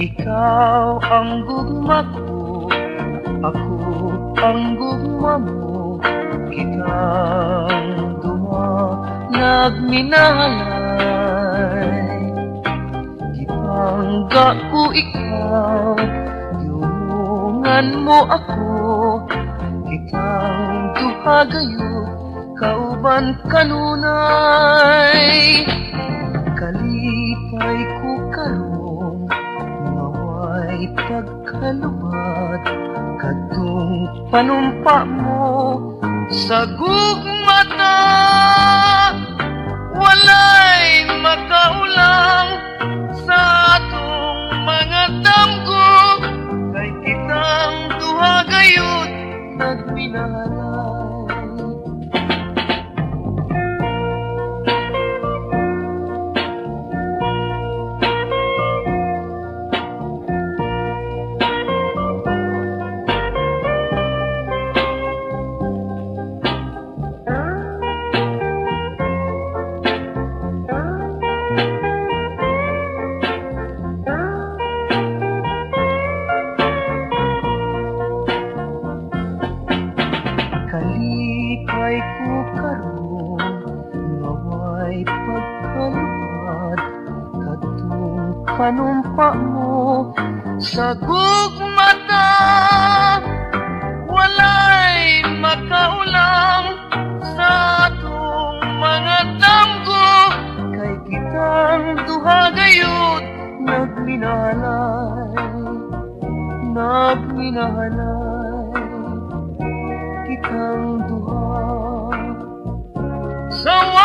ang gugma ko Ako ang gugma mo. Kitang duwa nagminalay Gipangga ko ikaw Yungan mo ako. Kitang duha gayo Kauban kanunay. Kalipay ko karon Naway pagkaluwat Kadung panumpa mo Sa gugmata Walay makaulang Sa atong mga damgo Kay kitang duha gayud Nagminalay ko karon Naway pagkaluwad Katong panumpa mo. Sa gugmata Walay makaulang Sa atong mga damgo Kay kitang duha gayud Nagminalay Nagminalay ficando ró. São